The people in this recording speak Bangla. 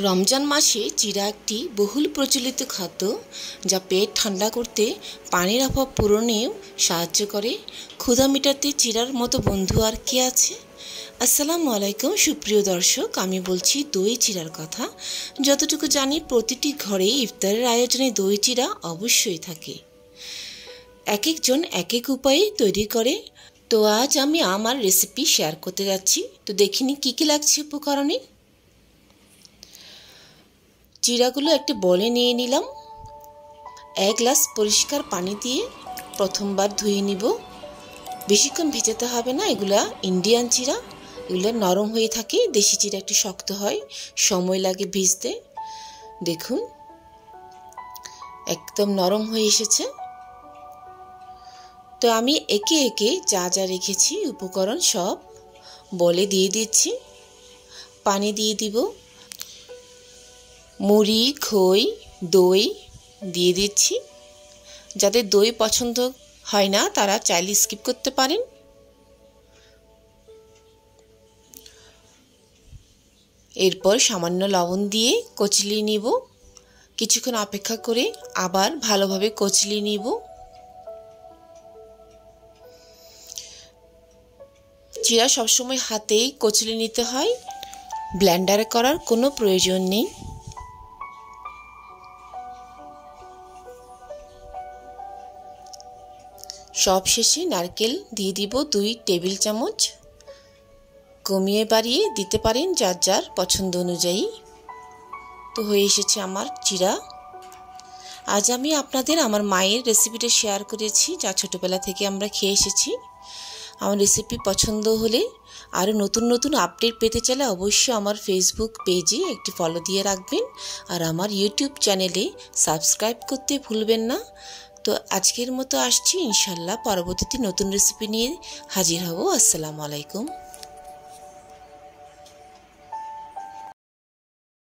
রমজান মাসে চিরা একটি বহুল প্রচলিত খাদ্য যা পেট ঠান্ডা করতে পানির অভাব পূরণেও সাহায্য করে। ক্ষুধা মেটাতে চিরার মতো বন্ধু আর কে আছে? আসসালামু আলাইকুম, সুপ্রিয় দর্শক, আমি বলছি দই চিরার কথা। যতটুকু জানি, প্রতিটি ঘরে ইফতারের আয়োজনে দই চিরা অবশ্যই থাকে। এক একজন এক এক উপায়ে তৈরি করে। তো আজ আমি আমার রেসিপি শেয়ার করতে যাচ্ছি। তো দেখিনি কী কী লাগছে উপকরণে? চিরাগুলো একটি বলে নিয়ে নিলাম। এক গ্লাস পরিষ্কার পানি দিয়ে প্রথমবার ধুয়ে নিব। বেশিক্ষণ ভেজাতে হবে না, এগুলা ইন্ডিয়ান চিরা এগুলো নরম হয়ে থাকে, দেশি চিরা একটু শক্ত হয়, সময় লাগে ভিজতে। দেখুন, একদম নরম হয়ে এসেছে। তো আমি একে একে যা যা রেখেছি, উপকরণ সব বলে দিয়ে দিচ্ছি। পানি দিয়ে দিব। মুড়ি, খই, দই দিয়ে দিচ্ছি। যাদের দই পছন্দ হয় না, তারা চাইলে স্কিপ করতে পারেন। এরপর সামান্য লবণ দিয়ে কচলি নিব। কিছুক্ষণ অপেক্ষা করে আবার ভালোভাবে কচলি নিব। চিরা সবসময় হাতেই কচলে নিতে হয়। ব্ল্যান্ডারে করার কোনো প্রয়োজন নেই। সব শেষে নারকেল দিয়ে দিব দুই টেবিল চামচ। কমিয়ে বাড়িয়ে দিতে পারেন যার যার পছন্দ অনুযায়ী। তো হয়ে এসেছে আমার চিরা। আজ আমি আপনাদের আমার মায়ের রেসিপিটা শেয়ার করেছি, যা ছোটোবেলা থেকে আমরা খেয়ে এসেছি। আমার রেসিপি পছন্দ হলে আরও নতুন নতুন আপডেট পেতে চাইলে অবশ্যই আমার ফেসবুক পেজে একটি ফলো দিয়ে রাখবেন। আর আমার ইউটিউব চ্যানেলে সাবস্ক্রাইব করতে ভুলবেন না। তো আজকের মতো আসছি ইনশাল্লাহ পরবর্তীতে নতুন রেসিপি নিয়ে হাজির হব। আসসালামু আলাইকুম।